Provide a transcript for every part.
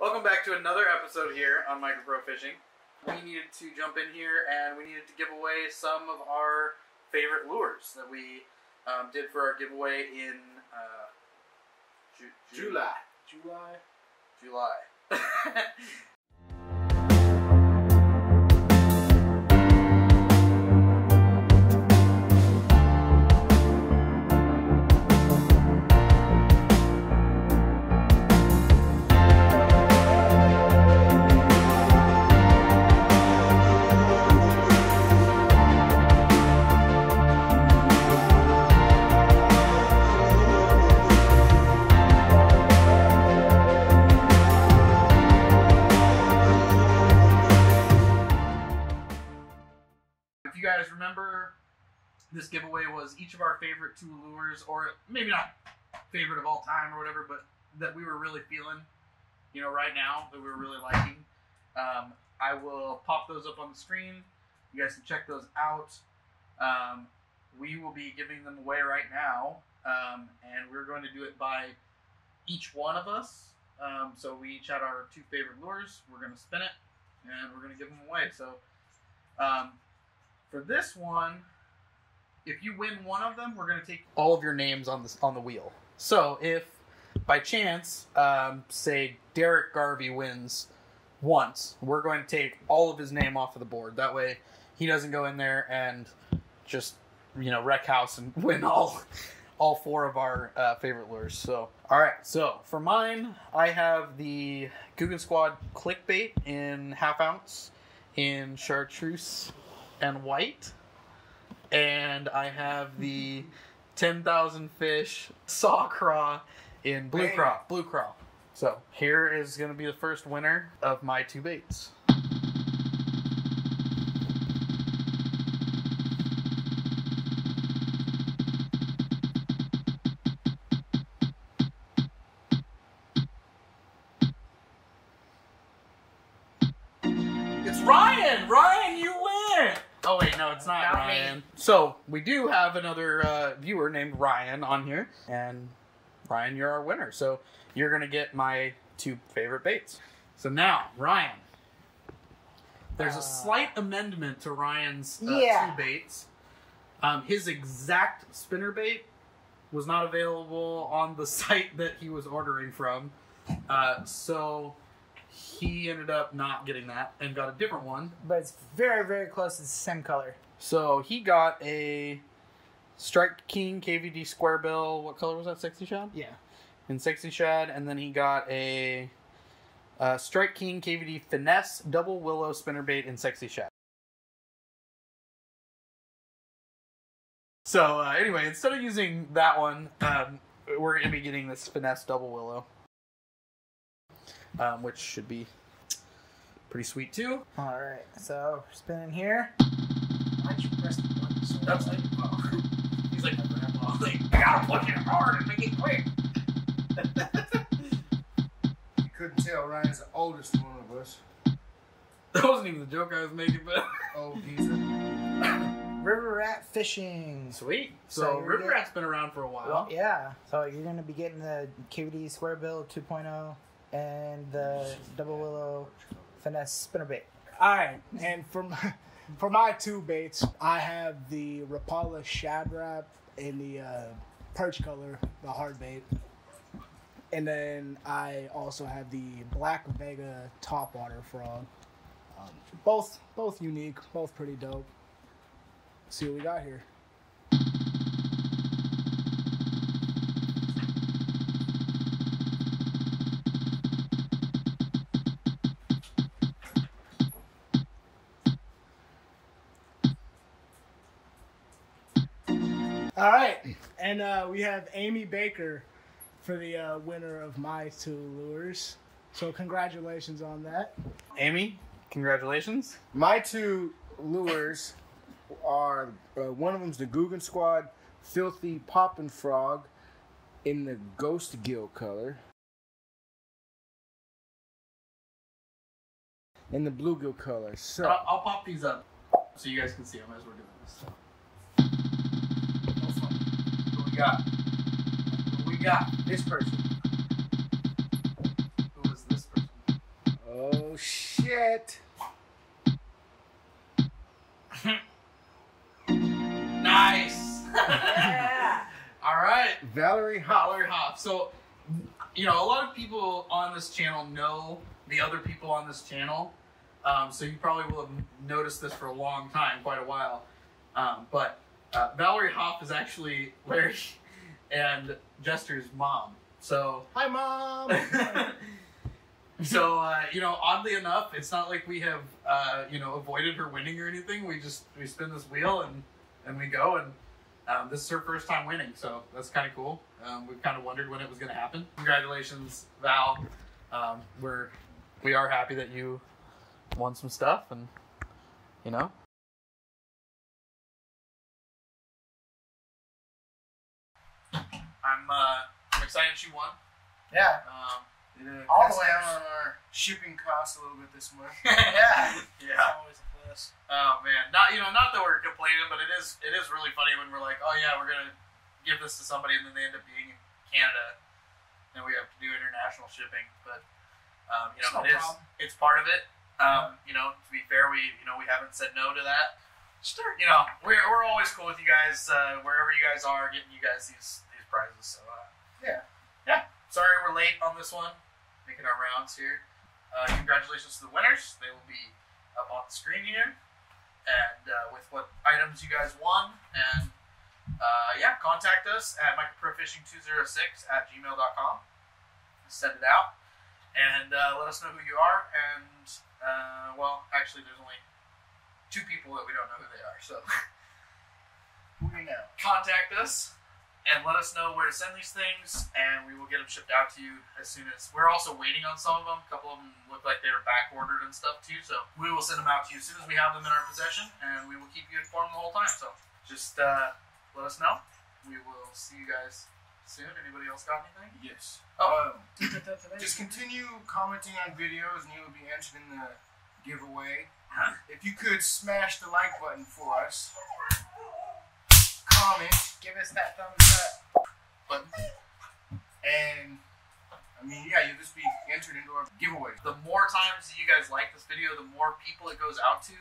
Welcome back to another episode here on Micropro Fishing. We needed to jump in here and we needed to give away some of our favorite lures that we um, did for our giveaway in uh, Ju- Ju- July. July. July. favorite two lures, or maybe not favorite of all time or whatever, but that we were really feeling, you know, right now that we were really liking. Um, I will pop those up on the screen. You guys can check those out. Um, we will be giving them away right now, um, and we're going to do it by each one of us. Um, so we each had our two favorite lures. We're going to spin it, and we're going to give them away. So um, for this one, if you win one of them, we're going to take all of your names on this on the wheel. So if by chance, um, say Derek Garvey wins once, we're going to take all of his name off of the board. That way, he doesn't go in there and just you know wreck house and win all all four of our uh, favorite lures. So all right, so for mine, I have the Googan Squad clickbait in half ounce in chartreuse and white. And I have the 10,000 fish saw craw in blue Bang. craw. Blue craw. So here is going to be the first winner of my two baits. No, it's not, Not me. Ryan. So we do have another uh, viewer named Ryan on here, and Ryan, you're our winner. So you're gonna get my two favorite baits. So now, Ryan, there's Uh, a slight amendment to Ryan's uh, Yeah. two baits. Um, his exact spinner bait was not available on the site that he was ordering from, uh, so he ended up not getting that and got a different one. but it's very very close. It's the same color. So he got a Strike King KVD Square Bill. What color was that? Sexy Shad? Yeah. In Sexy Shad. And then he got a uh, Strike King KVD Finesse Double Willow Spinnerbait in Sexy Shad. So uh, anyway, instead of using that one, um, we're going to be getting this Finesse Double Willow. Um, which should be pretty sweet too. All right. So spinning here. Why'd you press the button so That's like, oh. he's like my. Like, I gotta push it hard and make it quick. You couldn't tell Ryan's the oldest one of us. That wasn't even the joke I was making, but Old geezer. River rat fishing. sweet. So So, River good. Rat's been around for a while. Well, yeah. So you're gonna be getting the KVD Square Bill 2.0 and the Double Willow Finesse spinnerbait. All right, and for my, for my two baits, I have the Rapala Shad Rap in the uh, perch color, the hard bait, and then I also have the Black Vega Topwater Frog. Um, both both unique, both pretty dope. see what we got here. All right, and uh, we have Amy Baker for the uh, winner of my two lures. So congratulations on that. Amy, congratulations. My two lures are uh, one of them's the Googan Squad Filthy Poppin' Frog in the Ghost Gill color. In the bluegill color. So I'll, I'll pop these up so you guys can see them as we're doing this. So. We got? We got? this person. Who is this person? Oh shit! Nice. yeah. All right. Valerie Hop. Valerie Hoff. So, you know, a lot of people on this channel know the other people on this channel. Um, so you probably will have noticed this for a long time, quite a while. Um, but uh, Valerie Hoff is actually Larry and Jester's mom. So, Hi, mom. so uh, you know, oddly enough, it's not like we have uh, you know avoided her winning or anything. We just we spin this wheel and and we go and um, this is her first time winning, so that's kind of cool. Um, we've kind of wondered when it was going to happen. Congratulations, Val. Um, we're we are happy that you won some stuff, and you know. I'm uh, I'm excited she won. Yeah. Um, All the way down on our shipping costs a little bit this month. Yeah. yeah. Always a plus. Oh man, not you know, not that we're complaining, but it is it is really funny when we're like, oh yeah, we're gonna give this to somebody, and then they end up being in Canada, and we have to do international shipping. But um, you know, no it is problem. it's part of it. Um, you know, to be fair, we you know we haven't said no to that. Sure. You know, we're, we're always cool with you guys uh, wherever you guys are, getting you guys these prizes. So uh, Yeah. yeah. Sorry we're late on this one, making our rounds here. Uh, congratulations to the winners. They will be up on the screen here and uh, with what items you guys won. And uh, yeah, contact us at microprofishing206 at gmail.com. Send it out and uh, let us know who you are. And uh, well, actually, there's only two people that we don't know who they are. So We know. contact us and let us know where to send these things, and we will get them shipped out to you as soon as. We're also waiting on some of them. A couple of them look like they were back ordered and stuff too, so we will send them out to you as soon as we have them in our possession, and we will keep you informed the whole time. So just uh, let us know. We will see you guys soon. Anybody else got anything? Yes. Oh. Um, just continue commenting on videos, and you will be entered in the giveaway. If you could smash the like button for us, comment, Give us that thumbs up. But and I mean, yeah, you'll just be entered into our giveaway. the more times that you guys like this video, the more people it goes out to,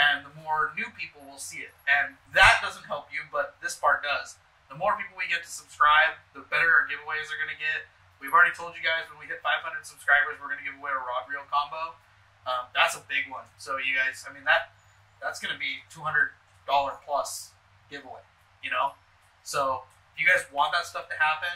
and the more new people will see it. And that doesn't help you, but this part does. The more people we get to subscribe, the better our giveaways are going to get. We've already told you guys when we hit 500 subscribers, we're going to give away a rod reel combo. Um, that's a big one. So you guys, I mean that that's going to be $200 plus giveaway. You know, so if you guys want that stuff to happen,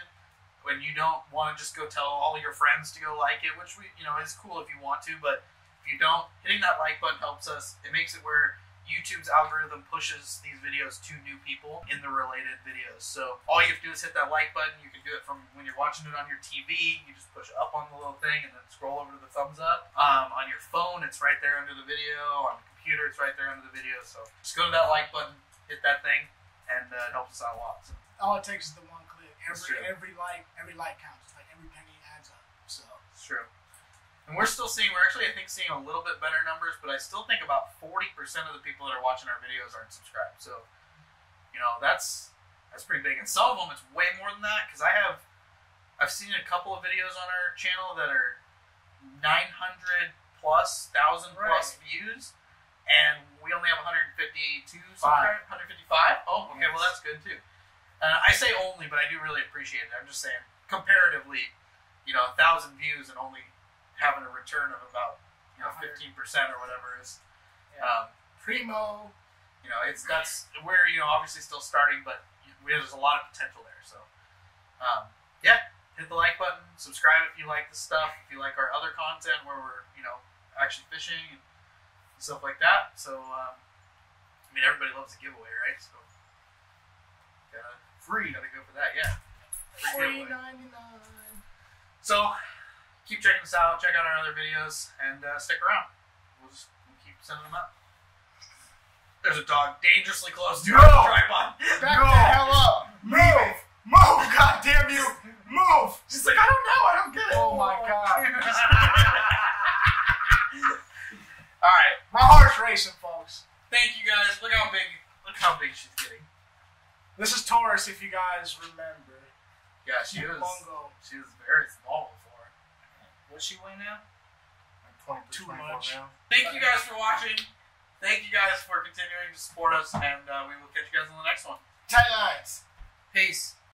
when you don't want to just go tell all your friends to go like it, which we, you know, is cool if you want to, but if you don't, hitting that like button helps us. It makes it where YouTube's algorithm pushes these videos to new people in the related videos. So all you have to do is hit that like button. You can do it from when you're watching it on your TV. You just push up on the little thing and then scroll over to the thumbs up. Um, on your phone, it's right there under the video. On the computer, it's right there under the video. So just go to that like button, hit that thing, and uh, it helps us out a lot. So. All it takes is the one click. Every every like every like counts. It's like every penny adds up. So It's true. And we're still seeing, we're actually, I think, seeing a little bit better numbers, but I still think about 40% of the people that are watching our videos aren't subscribed. So, you know, that's that's pretty big. And some of them, it's way more than that, because I have, I've seen a couple of videos on our channel that are 900 plus, 1,000 plus views, and we only have 152 subscribers. 155? Oh, okay, well, that's good too. Uh, I say only, but I do really appreciate it. I'm just saying, comparatively, you know, a thousand views and only having a return of about you know fifteen percent or whatever is, um, primo. you know, it's that's we're you know obviously still starting, but we, there's a lot of potential there. So, um, yeah, hit the like button, subscribe if you like the stuff, if you like our other content where we're you know actually fishing and stuff like that. So, um, I mean, everybody loves a giveaway, right? So, gotta Free. gotta go for that, yeah. Free ninety nine. So keep checking us out, check out our other videos, and uh, stick around. We'll just we'll keep sending them out. There's a dog dangerously close to No! our tripod. Back No. the hell up. Move! Move! God damn you! Move! She's like, I don't know, I don't get it. Oh my god. All right, My heart's racing, folks. thank you guys. Look how big, look how big she's getting. This is Taurus, if you guys remember. Yeah, she was. Bongo. She was very small before. What's she weigh now? 23, Too much. now. Thank you guys for watching. Thank you guys for continuing to support us, and uh, we will catch you guys on the next one. Tight lines. Peace.